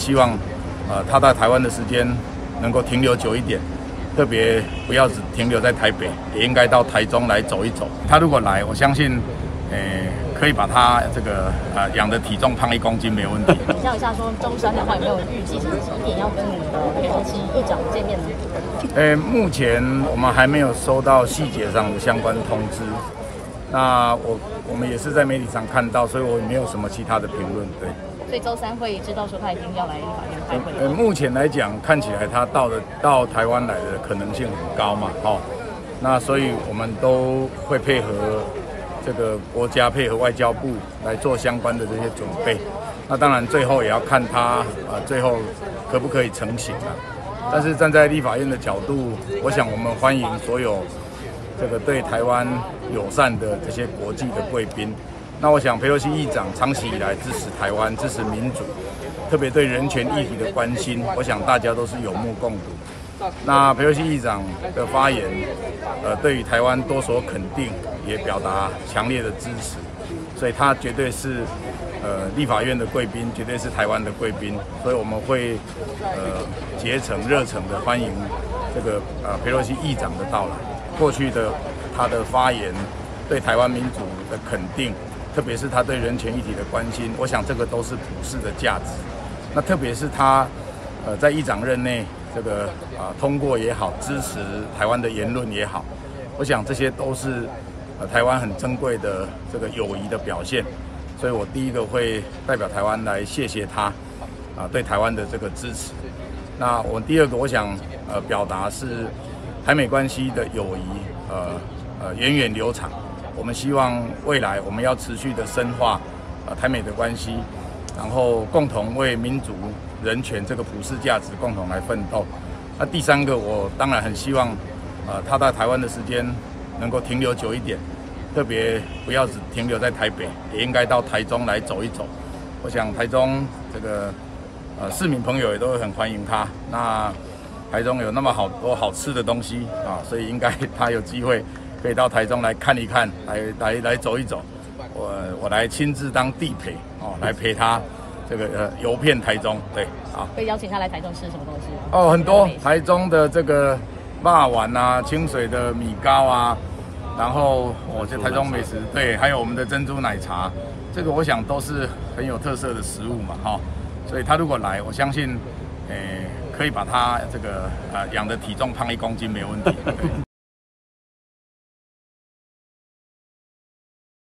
希望，呃，他在台湾的时间能够停留久一点，特别不要只停留在台北，也应该到台中来走一走。他如果来，我相信，呃，可以把他这个呃养的体重胖一公斤没问题。请教一下，说中山的话有没有预计什么几点要跟你的裴洛西议长见面呢？呃，目前我们还没有收到细节上的相关通知。那我我们也是在媒体上看到，所以我没有什么其他的评论。对。所以周三会知道说他已经要来立法院开会。呃，目前来讲，看起来他到的到台湾来的可能性很高嘛，哦。那所以我们都会配合这个国家配合外交部来做相关的这些准备。那当然最后也要看他啊，最后可不可以成型啊？但是站在立法院的角度，我想我们欢迎所有。这个对台湾友善的这些国际的贵宾，那我想佩洛西议长长期以来支持台湾、支持民主，特别对人权议题的关心，我想大家都是有目共睹。那佩洛西议长的发言，呃，对于台湾多所肯定，也表达强烈的支持，所以他绝对是呃立法院的贵宾，绝对是台湾的贵宾，所以我们会呃竭诚热诚的欢迎这个呃佩洛西议长的到来。过去的他的发言，对台湾民主的肯定，特别是他对人权议题的关心，我想这个都是普世的价值。那特别是他，呃，在议长任内，这个啊通过也好，支持台湾的言论也好，我想这些都是呃台湾很珍贵的这个友谊的表现。所以我第一个会代表台湾来谢谢他，啊对台湾的这个支持。那我第二个我想呃表达是。台美关系的友谊，呃呃源远流长。我们希望未来我们要持续的深化呃台美的关系，然后共同为民主、人权这个普世价值共同来奋斗。那第三个，我当然很希望，呃他在台湾的时间能够停留久一点，特别不要只停留在台北，也应该到台中来走一走。我想台中这个呃市民朋友也都会很欢迎他。那台中有那么好多好吃的东西啊，所以应该他有机会可以到台中来看一看，来来来走一走。我我来亲自当地陪哦，来陪他这个呃游遍台中。对，好。可以邀请他来台中吃什么东西？哦，很多台中的这个霸丸啊，清水的米糕啊，然后我这台中美食对，还有我们的珍珠奶茶，这个我想都是很有特色的食物嘛，哈。所以他如果来，我相信，诶。可以把他这个呃养的体重胖一公斤没有问题。